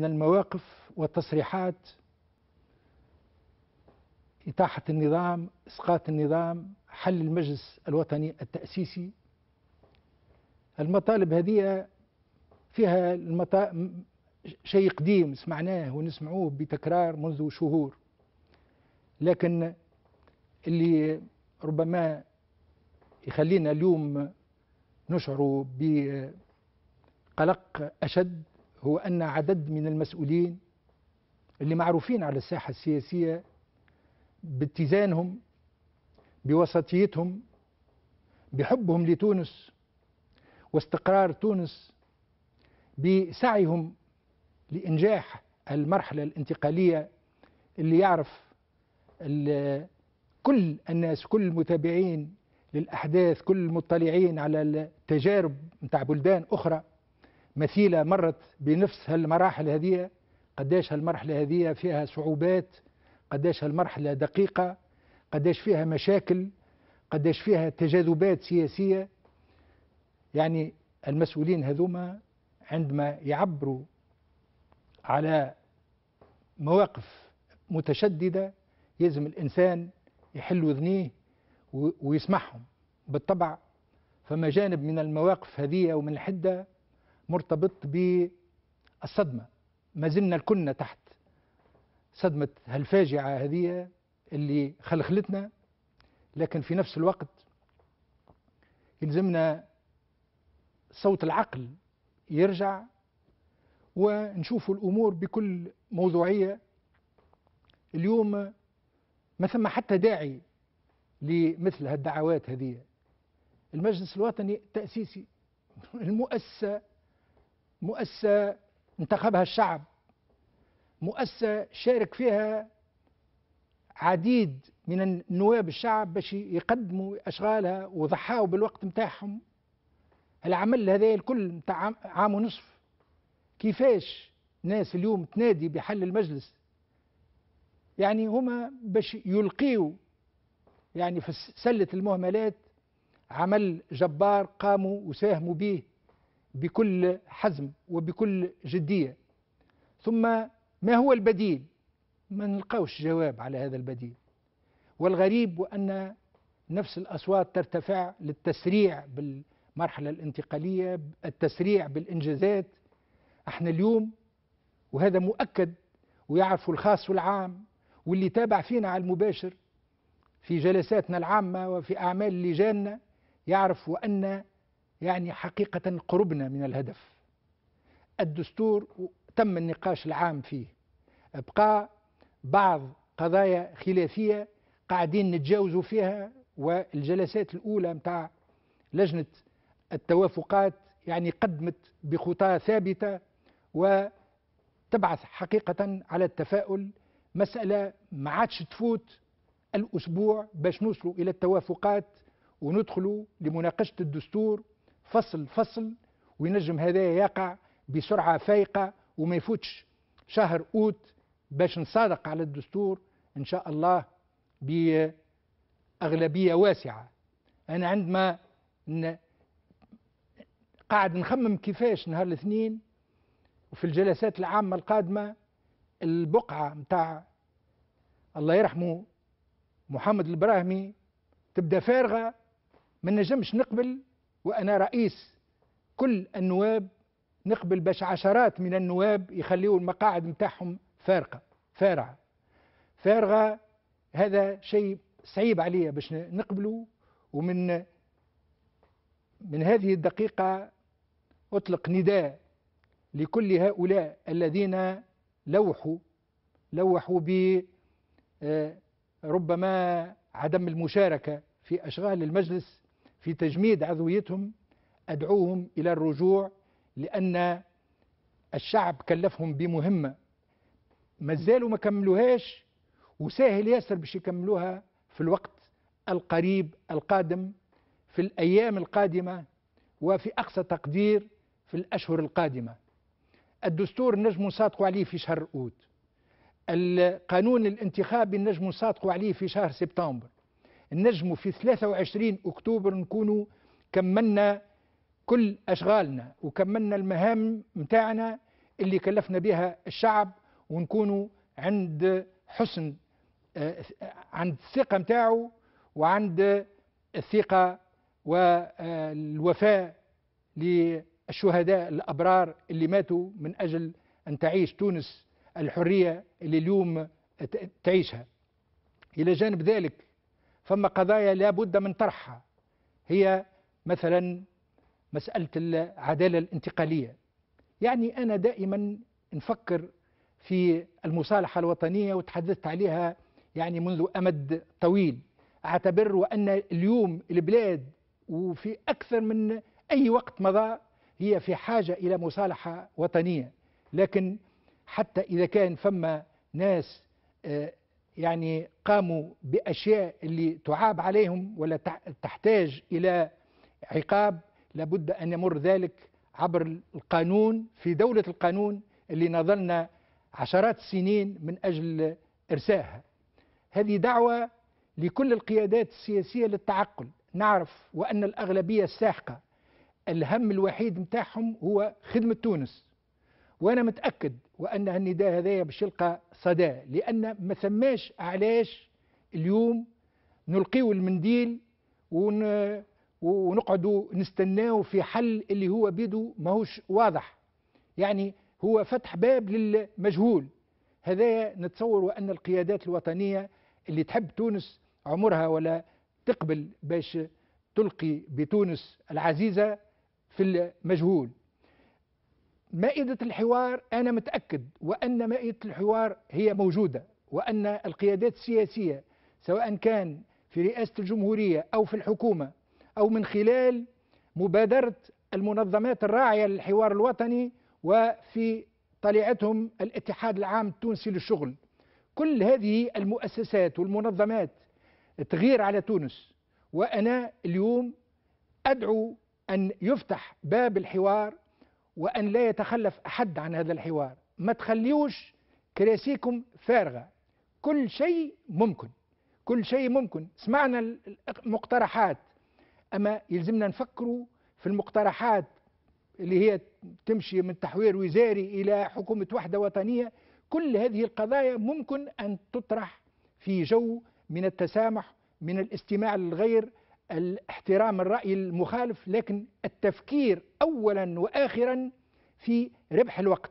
من المواقف والتصريحات إتاحة النظام إسقاط النظام حل المجلس الوطني التأسيسي. المطالب هذه فيها المطا... شيء قديم سمعناه ونسمعوه بتكرار منذ شهور. لكن اللي ربما يخلينا اليوم نشعر بقلق أشد هو أن عدد من المسؤولين اللي معروفين على الساحة السياسية باتزانهم بوسطيتهم بحبهم لتونس واستقرار تونس بسعيهم لإنجاح المرحلة الانتقالية اللي يعرف كل الناس كل المتابعين للأحداث كل المطلعين على التجارب نتاع بلدان أخرى. مثيلة مرت بنفس هالمراحل هذه قداش هالمرحلة هذه فيها صعوبات قداش هالمرحلة دقيقة قداش فيها مشاكل قداش فيها تجاذبات سياسية. يعني المسؤولين هذوما عندما يعبروا على مواقف متشددة يلزم الإنسان يحل وذنيه ويسمعهم. بالطبع فما جانب من المواقف هذه ومن الحدة مرتبط بالصدمة. ما زلنا الكلنا تحت. صدمة هالفاجعة هذه اللي خلخلتنا لكن في نفس الوقت يلزمنا صوت العقل يرجع ونشوف الأمور بكل موضوعية. اليوم ما ثم حتى داعي لمثل هالدعوات هذه. المجلس الوطني التأسيسي المؤسسة مؤسسة انتخبها الشعب مؤسسة شارك فيها عديد من النواب الشعب باش يقدموا أشغالها وضحاوا بالوقت متاعهم. العمل هذا الكل متاع عام ونصف. كيفاش ناس اليوم تنادي بحل المجلس؟ يعني هما باش يلقيوا يعني في سلة المهملات عمل جبار قاموا وساهموا به بكل حزم وبكل جدية. ثم ما هو البديل؟ ما نلقاوش جواب على هذا البديل. والغريب أن نفس الأصوات ترتفع للتسريع بالمرحلة الانتقالية التسريع بالإنجازات. إحنا اليوم وهذا مؤكد ويعرف الخاص والعام واللي تابع فينا على المباشر في جلساتنا العامة وفي أعمال لجاننا يعرف وأن يعني حقيقة قربنا من الهدف. الدستور تم النقاش العام فيه. بقى بعض قضايا خلافية قاعدين نتجاوزوا فيها والجلسات الأولى متاع لجنة التوافقات يعني قدمت بخطى ثابتة وتبعث حقيقة على التفاؤل. مسألة ما عادش تفوت الأسبوع باش نوصلوا إلى التوافقات وندخلوا لمناقشة الدستور فصل فصل وينجم هذا يقع بسرعة فايقة وما يفوتش. شهر أوت باش نصادق على الدستور إن شاء الله بأغلبية واسعة. أنا عندما قاعد نخمم كيفاش نهار الاثنين وفي الجلسات العامة القادمة البقعة متاع الله يرحمه محمد البراهمي تبدأ فارغة ما نجمش نقبل وأنا رئيس كل النواب نقبل باش عشرات من النواب يخليوا المقاعد متاعهم فارقة فارعة. فارغة هذا شيء صعيب عليا باش نقبله ومن من هذه الدقيقة أطلق نداء لكل هؤلاء الذين لوحوا لوحوا ب ربما عدم المشاركة في أشغال المجلس في تجميد عضويتهم أدعوهم إلى الرجوع لأن الشعب كلفهم بمهمة. ما زالوا ما كملوهاش وسهل ياسر باش يكملوها في الوقت القريب القادم في الأيام القادمة وفي أقصى تقدير في الأشهر القادمة. الدستور نجم نصادقوا عليه في شهر أوت. القانون الانتخابي نجم نصادقوا عليه في شهر سبتمبر. النجم في 23 أكتوبر نكونوا كملنا كل أشغالنا وكملنا المهام متاعنا اللي كلفنا بها الشعب ونكونوا عند حسن آه، عند الثقة متاعه وعند الثقة والوفاء للشهداء الأبرار اللي ماتوا من أجل أن تعيش تونس الحرية اللي اليوم تعيشها. إلى جانب ذلك فما قضايا لا بد من طرحها. هي مثلا مسألة العدالة الانتقالية. يعني أنا دائما نفكر في المصالحة الوطنية وتحدثت عليها يعني منذ أمد طويل. أعتبر وأن اليوم البلاد وفي أكثر من أي وقت مضى هي في حاجة إلى مصالحة وطنية. لكن حتى إذا كان فما ناس آه، يعني قاموا بأشياء اللي تعاب عليهم ولا تحتاج إلى عقاب لابد أن يمر ذلك عبر القانون في دولة القانون اللي نظلنا عشرات السنين من أجل إرسائها هذه دعوة لكل القيادات السياسية للتعقل. نعرف وأن الأغلبية الساحقة الهم الوحيد متاعهم هو خدمة تونس. وأنا متأكد وأن النداء هذايا باش يلقى صدى لأن ما ثماش علاش اليوم نلقيو المنديل ون ونقعدوا نستناو في حل اللي هو بيدو ماهوش واضح. يعني هو فتح باب للمجهول. هذا نتصور وأن القيادات الوطنية اللي تحب تونس عمرها ولا تقبل باش تلقي بتونس العزيزة في المجهول. مائدة الحوار أنا متأكد وأن مائدة الحوار هي موجودة وأن القيادات السياسية سواء كان في رئاسة الجمهورية أو في الحكومة أو من خلال مبادرة المنظمات الراعية للحوار الوطني وفي طليعتهم الاتحاد العام التونسي للشغل. كل هذه المؤسسات والمنظمات تغير على تونس وأنا اليوم أدعو أن يفتح باب الحوار وأن لا يتخلف أحد عن هذا الحوار. ما تخليوش كراسيكم فارغة. كل شيء ممكن. كل شيء ممكن. سمعنا المقترحات أما يلزمنا نفكروا في المقترحات اللي هي تمشي من تحوير وزاري إلى حكومة وحدة وطنية. كل هذه القضايا ممكن أن تطرح في جو من التسامح من الاستماع للغير الاحترام الرأي المخالف لكن التفكير أولا وآخرا في ربح الوقت.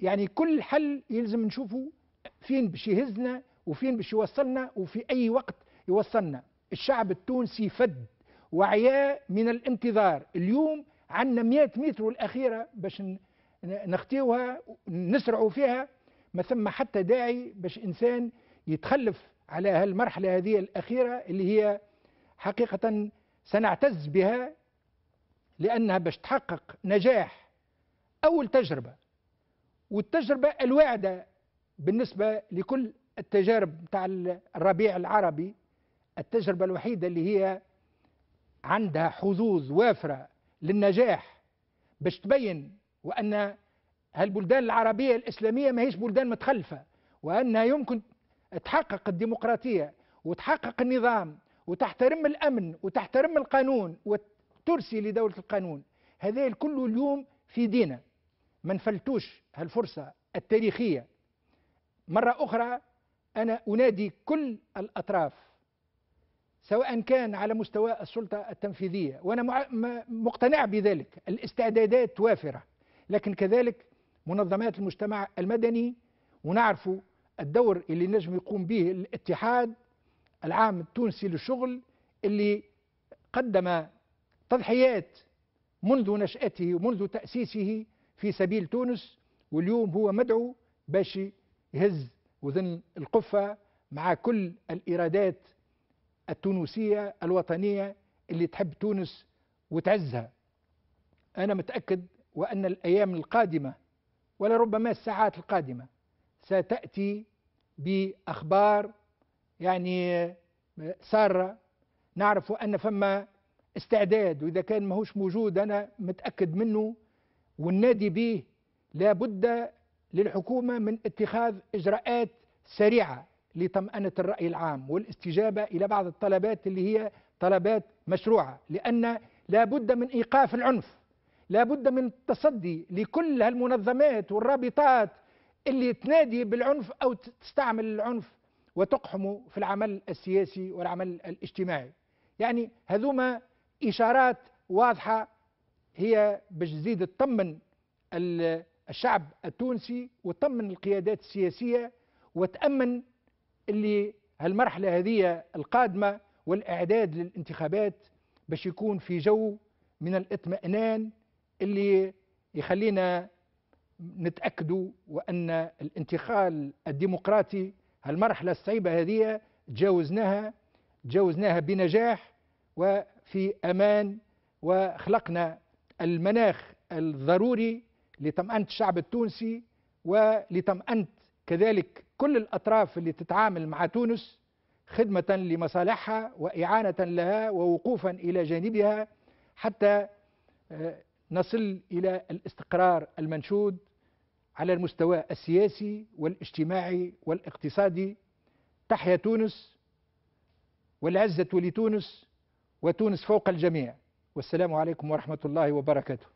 يعني كل حل يلزم نشوفه فين باش يهزنا وفين باش يوصلنا وفي أي وقت يوصلنا. الشعب التونسي فد وعياء من الانتظار. اليوم عندنا 100 متر والأخيرة باش نختيوها نسرعوا فيها. ما ثم حتى داعي باش إنسان يتخلف على هالمرحلة هذه الأخيرة اللي هي حقيقة سنعتز بها لأنها باش تحقق نجاح أول تجربة والتجربة الواعدة بالنسبة لكل التجارب بتاع الربيع العربي التجربة الوحيدة اللي هي عندها حظوظ وافرة للنجاح باش تبين وأن هالبلدان العربية الإسلامية ما هيش بلدان متخلفة وأنها يمكن تحقق الديمقراطية وتحقق النظام وتحترم الأمن وتحترم القانون وترسي لدولة القانون. هذا الكل اليوم في دينا ما نفلتوش هالفرصة التاريخية. مرة أخرى أنا أنادي كل الأطراف سواء كان على مستوى السلطة التنفيذية وأنا مقتنع بذلك. الاستعدادات وافرة لكن كذلك منظمات المجتمع المدني ونعرف الدور اللي نجم يقوم به الاتحاد العام التونسي للشغل اللي قدم تضحيات منذ نشأته ومنذ تأسيسه في سبيل تونس واليوم هو مدعو باش يهز وذن القفة مع كل الإيرادات التونسية الوطنية اللي تحب تونس وتعزها. أنا متأكد وأن الأيام القادمة ولربما الساعات القادمة ستأتي بأخبار يعني سارة نعرف أن فما استعداد وإذا كان ماهوش موجود أنا متأكد منه والنادي به لابد للحكومة من اتخاذ إجراءات سريعة لطمأنة الرأي العام والاستجابة إلى بعض الطلبات اللي هي طلبات مشروعة لأن لابد من إيقاف العنف لابد من التصدي لكل هالمنظمات والرابطات اللي تنادي بالعنف أو تستعمل العنف وتقحم في العمل السياسي والعمل الاجتماعي. يعني هذوما إشارات واضحة هي باش تزيد تطمن الشعب التونسي وتطمن القيادات السياسية وتأمن اللي هالمرحلة هذه القادمة والإعداد للانتخابات باش يكون في جو من الاطمئنان اللي يخلينا نتأكدوا وأن الانتقال الديمقراطي هالمرحلة الصعيبة هذه تجاوزناها تجاوزناها بنجاح وفي أمان وخلقنا المناخ الضروري لطمأنة الشعب التونسي ولطمأنة كذلك كل الأطراف اللي تتعامل مع تونس خدمة لمصالحها وإعانة لها ووقوفا إلى جانبها حتى آه، نصل إلى الاستقرار المنشود. على المستوى السياسي والاجتماعي والاقتصادي تحيا تونس والعزة لتونس وتونس فوق الجميع. والسلام عليكم ورحمة الله وبركاته.